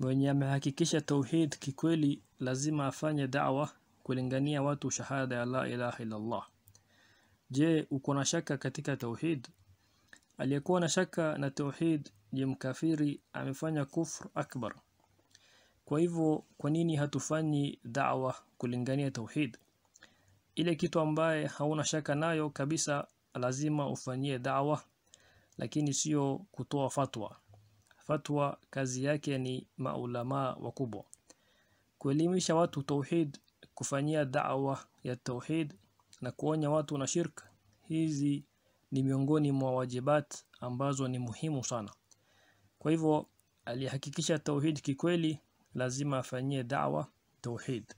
mwenye amehakikisha tauhid kikweli lazima afanye da'wa kulingania watu shahada ya la ilaha illa Allah je uko na shaka katika tauhid? Aliyekuwa na shaka na tauhid je mkafiri amefanya kufr akbar. Kwa hivyo kwa nini hatufanyi da'wa kulingania tauhid? Ile kitu ambaye hauna shaka nayo kabisa lazima ufanyie da'wa lakini sio kutoa fatwa fatwa kazi yake ni maulama wakubwa. Kuelimisha watu tauhid kufanyia da'wa ya tauhid na kuonya watu na shirk hizi ni miongoni mwa wajibat ambazo ni muhimu sana. Kwa hivyo alihakikisha tauhid kikweli lazima afanyie da'wa tauhid